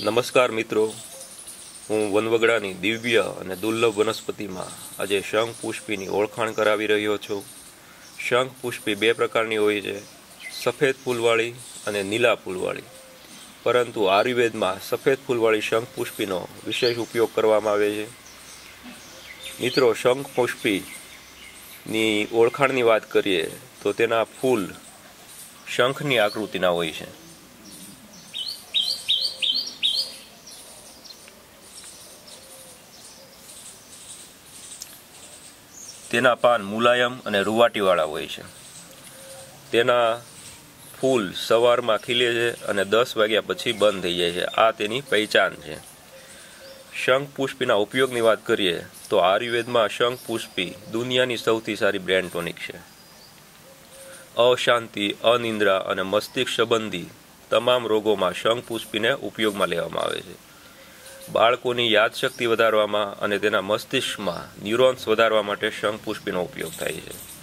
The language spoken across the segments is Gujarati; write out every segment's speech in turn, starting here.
નમસ્કાર મિત્રો. હું વનવગડાની દિવ્ય અને દુર્લભ વનસ્પતિમાં આજે શંખ પુષ્પીની ઓળખાણ કરાવી રહ્યો છું. શંખ પુષ્પી બે પ્રકારની હોય છે. સફેદ ફૂલવાળી અને નીલા ફૂલવાળી. પરંતુ આયુર્વેદમાં સફેદ ફૂલવાળી શંખ પુષ્પીનો વિશેષ ઉપયોગ કરવામાં આવે છે. મિત્રો, શંખ પુષ્પીની ઓળખાણની વાત કરીએ તો તેના ફૂલ શંખની આકૃતિના હોય છે. તેના પાન મુલાયમ અને રૂવાટીવાળા હોય છે. તેના ફૂલ સવારમાં ખીલે છે અને દસ વાગ્યા પછી બંધ થઈ જાય છે. આ તેની પહેચાન છે. શંખ પુષ્પીના ઉપયોગની વાત કરીએ તો આયુર્વેદમાં શંખ પુષ્પી દુનિયાની સૌથી સારી બ્રેન્ડ ટોનિક છે. અશાંતિ, અનિંદ્રા અને મસ્તિષ્ક સંબંધી તમામ રોગોમાં શંખ પુષ્પીને ઉપયોગમાં લેવામાં આવે છે. બાળકોની યાદશક્તિ વધારવામાં અને તેના મસ્તિષ્કમાં ન્યુરોન્સ વધારવા માટે શંખપુષ્પીનો ઉપયોગ થાય છે.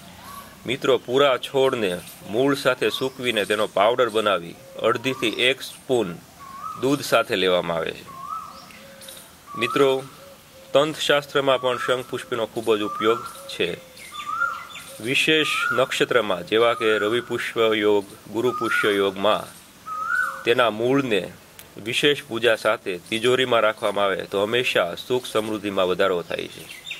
મિત્રો, પૂરા છોડને મૂળ સાથે સૂકવીને તેનો પાવડર બનાવી અડધીથી એક સ્પૂન દૂધ સાથે લેવામાં આવે છે. મિત્રો, તંથશાસ્ત્રમાં પણ શંખપુષ્પીનો ખૂબ જ ઉપયોગ છે. વિશેષ નક્ષત્રમાં, જેવા કે રવિ પુષ્પ યોગ, ગુરુ પુષ્ય યોગમાં તેના મૂળને વિશેષ પૂજા સાથે તિજોરીમાં રાખવામાં આવે તો હંમેશા સુખ સમૃદ્ધિમાં વધારો થાય છે.